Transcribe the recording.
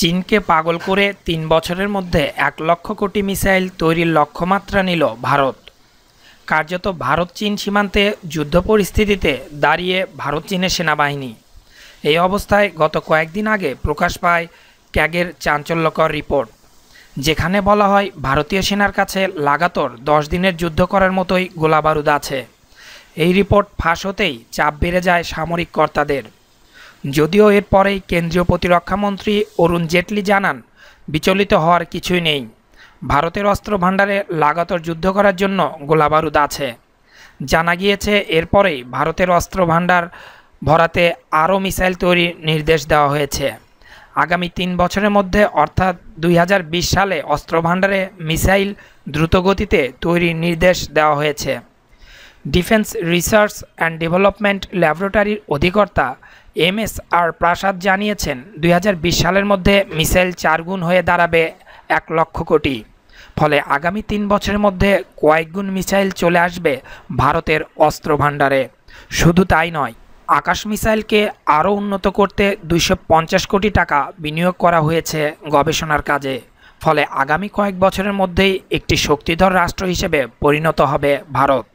চীনকে পাগল করে তিন বছরের মধ্যে এক লক্ষ কোটি মিসাইল তৈরির লক্ষ্যমাত্রা নিল ভারত। কার্যত ভারত চীন সীমান্তে যুদ্ধ পরিস্থিতিতে দাঁড়িয়ে ভারত চীনের সেনাবাহিনী। এই অবস্থায় গত কয়েকদিন আগে প্রকাশ পায় ক্যাগের চাঞ্চল্যকর রিপোর্ট। যেখানে বলা হয় ভারতীয় সেনার কাছে লাগাতর দশ দিনের যুদ্ধ করার মতোই গোলাবারুদ আছে। এই রিপোর্ট ফাঁস হতেই চাপ বেড়ে যায় সামরিক কর্তাদের। যদিও এরপরেই কেন্দ্রীয় প্রতিরক্ষামন্ত্রী অরুণ জেটলি জানান, বিচলিত হওয়ার কিছুই নেই। ভারতের অস্ত্র ভাণ্ডারে লাগাতার যুদ্ধ করার জন্য গোলাবারুদ আছে। জানা গিয়েছে এরপরেই ভারতের অস্ত্র ভাণ্ডার ভরাতে আরও মিসাইল তৈরির নির্দেশ দেওয়া হয়েছে। আগামী তিন বছরের মধ্যে, অর্থাৎ দুই হাজার বিশ সালে অস্ত্র ভাণ্ডারে মিসাইল দ্রুতগতিতে তৈরির নির্দেশ দেওয়া হয়েছে। ডিফেন্স রিসার্চ অ্যান্ড ডেভেলপমেন্ট ল্যাবরেটরির অধিকর্তা এম এস আর প্রাসাদ জানিয়েছেন, দুই হাজার বিশ সালের মধ্যে মিসাইল চারগুণ হয়ে দাঁড়াবে এক লক্ষ কোটি। ফলে আগামী তিন বছরের মধ্যে কয়েকগুণ মিসাইল চলে আসবে ভারতের অস্ত্র ভাণ্ডারে শুধু তাই নয় আকাশ মিসাইলকে আরও উন্নত করতে দুইশো পঞ্চাশ কোটি টাকা বিনিয়োগ করা হয়েছে গবেষণার কাজে। ফলে আগামী কয়েক বছরের মধ্যেই একটি শক্তিধর রাষ্ট্র হিসেবে পরিণত হবে ভারত।